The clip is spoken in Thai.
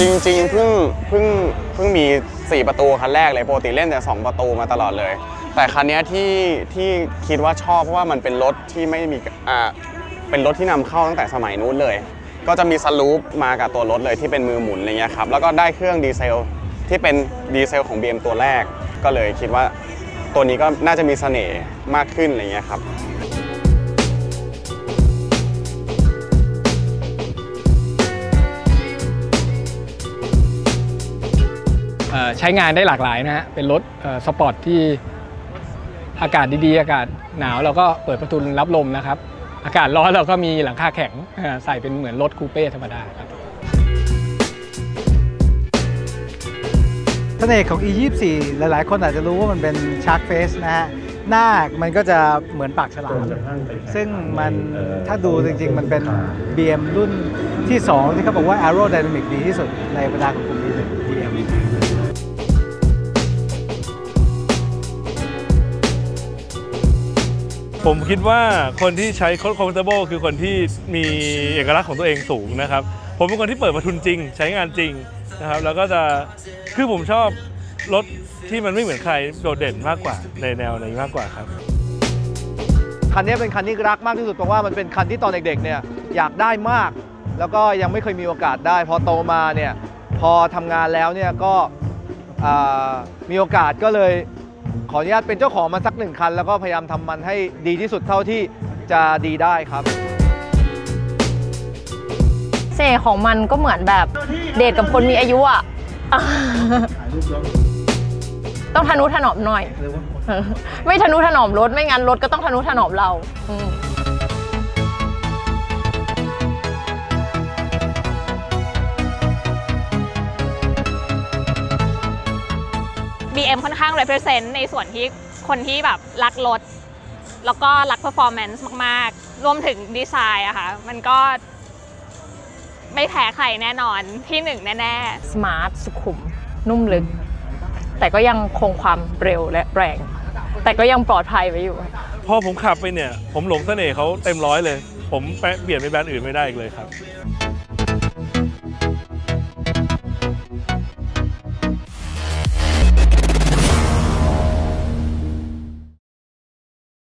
จริงๆเพิ่งเพิ่งเพิ่งมี 4 ประตูคันแรกเลยปกติเล่นแต่ 2 ประตูมาตลอดเลย แต่คันนี้ที่ที่คิดว่าชอบเพราะว่ามันเป็นรถที่ไม่มีอ่าเป็นรถที่นำเข้าตั้งแต่สมัยนู้นเลย ก็จะมีสลูปมากับตัวรถเลยที่เป็นมือหมุนอะไรเงี้ยครับแล้วก็ได้เครื่องดีเซลที่เป็นดีเซลของ BM ตัวแรก ก็เลยคิดว่าตัวนี้ก็น่าจะมีเสน่ห์มากขึ้นอะไรเงี้ยครับ ใช้งานได้หลากหลายนะฮะ เป็นรถสปอร์ตที่อากาศดีๆ อากาศหนาวเราก็เปิดประตูรับลมนะครับ อากาศร้อนเราก็มีหลังคาแข็งใส่เป็นเหมือนรถคูเป้ธรรมดาครับเสน่ห์ของ E24 หลายๆ คนอาจจะรู้ว่ามันเป็น shark face นะฮะ หน้ามันก็จะเหมือนปากฉลาม ซึ่งมันถ้าดูจริง ๆ มันเป็น BM รุ่นที่ 2 ที่เขาบอกว่า aerodynamic ดีที่สุดในบรรดาของกลุ่ม BM ผมคิดว่าคนที่ใช้โค้ด comfortable คือคนที่มีเอกลักษณ์ของตัวเองสูงนะครับ ผมเป็นคนที่เปิดประทุนจริง ใช้งานจริงนะครับ แล้วก็จะคือผมชอบรถที่มันไม่เหมือนใครโดดเด่นมากกว่าในแนวนี้มากกว่าครับ คันนี้เป็นคันที่รักมากที่สุดเพราะว่ามันเป็นคันที่ตอนเด็กๆเนี่ยอยากได้มาก แล้วก็ยังไม่เคยมีโอกาสได้ พอโตมาเนี่ยพอทำงานแล้วเนี่ยก็มีโอกาสก็เลย ขออนุญาตเป็นเจ้าของมันสักหนึ่งคัน แล้วก็พยายามทำมันให้ดีที่สุดเท่าที่จะดีได้ครับ เสน่ห์ของมันก็เหมือนแบบเดทกับคนมีอายุอะต้องทนุถนอมหน่อย ไม่ทนุถนอมรถไม่งั้นรถก็ต้องทนุถนอมเราอืม BM ค่อนข้าง represent ในส่วนที่คนที่แบบรักรถ แล้วก็รัก performance มาก ๆ รวมถึงดีไซน์อะค่ะ มันก็ไม่แพ้ใครแน่นอนที่หนึ่งแน่ สมาร์ทสุขุมนุ่มลึก แต่ก็ยังคงความเร็วและแรง แต่ก็ยังปลอดภัยไว้อยู่ พอผมขับไปเนี่ย ผมหลงเสน่ห์เขาเต็มร้อยเลย ผมแปะเปลี่ยนเป็นแบรนด์อื่นไม่ได้อีกเลยครับ